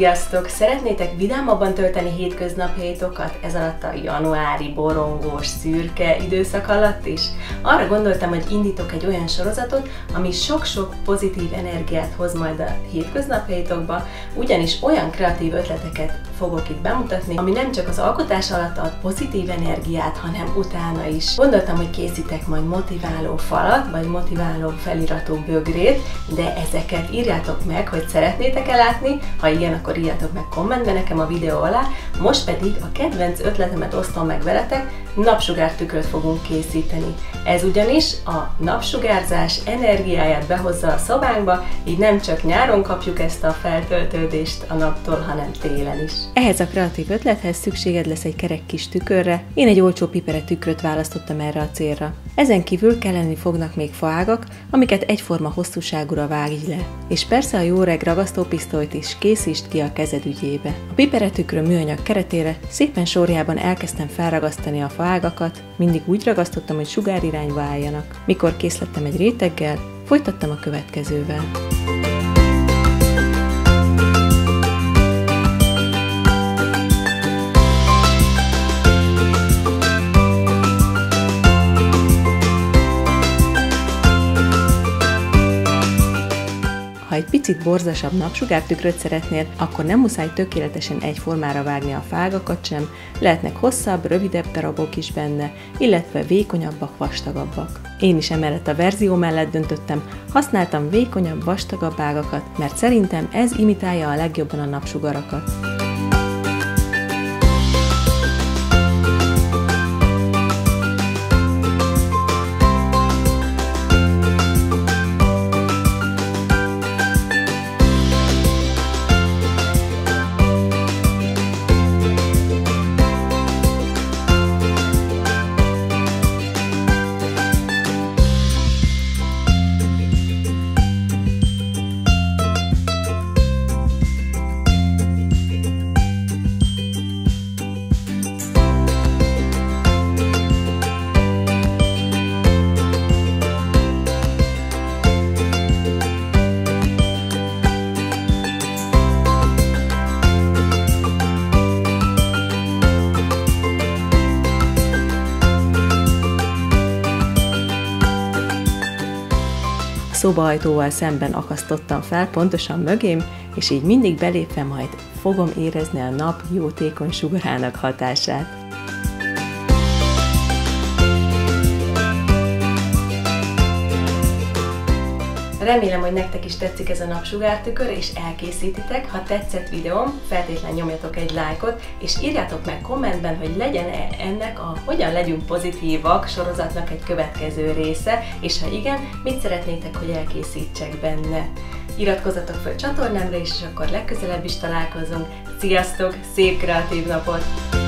Sziasztok! Szeretnétek vidámabban tölteni hétköznapjaitokat ez alatt a januári borongós, szürke időszak alatt is? Arra gondoltam, hogy indítok egy olyan sorozatot, ami sok-sok pozitív energiát hoz majd a hétköznapjaitokba, ugyanis olyan kreatív ötleteket fogok itt bemutatni, ami nem csak az alkotás alatt ad pozitív energiát, hanem utána is. Gondoltam, hogy készítek majd motiváló falat, vagy motiváló feliratú bögrét, de ezeket írjátok meg, hogy szeretnétek-e látni, ha igen, akkor írjátok meg kommentbe nekem a videó alá. Most pedig a kedvenc ötletemet osztom meg veletek, napsugártükröt fogunk készíteni. Ez ugyanis a napsugárzás energiáját behozza a szobánkba, így nem csak nyáron kapjuk ezt a feltöltődést a naptól, hanem télen is. Ehhez a kreatív ötlethez szükséged lesz egy kerek kis tükörre, én egy olcsó pipere tükröt választottam erre a célra. Ezen kívül kelleni fognak még faágak, amiket egyforma hosszúságúra vágj le. És persze a jó reg ragasztópisztolyt is készítsd ki a kezed ügyébe. A piperetükrő műanyag keretére szépen sorjában elkezdtem felragasztani a faágakat, mindig úgy ragasztottam, hogy sugárirányba álljanak. Mikor készlettem egy réteggel, folytattam a következővel. Ha egy picit borzasabb napsugártükröt szeretnél, akkor nem muszáj tökéletesen egyformára vágni a fágakat sem, lehetnek hosszabb, rövidebb darabok is benne, illetve vékonyabbak, vastagabbak. Én is emellett a verzió mellett döntöttem, használtam vékonyabb, vastagabb ágakat, mert szerintem ez imitálja a legjobban a napsugarakat. Szobahajtóval szemben akasztottam fel, pontosan mögém, és így mindig belépve majd fogom érezni a nap jótékony sugarának hatását. Remélem, hogy nektek is tetszik ez a napsugártükör, és elkészítitek. Ha tetszett videóm, feltétlenül nyomjatok egy lájkot, és írjátok meg kommentben, hogy legyen-e ennek a Hogyan legyünk pozitívak sorozatnak egy következő része, és ha igen, mit szeretnétek, hogy elkészítsek benne. Iratkozzatok fel csatornámra is, és akkor legközelebb is találkozunk. Sziasztok, szép kreatív napot!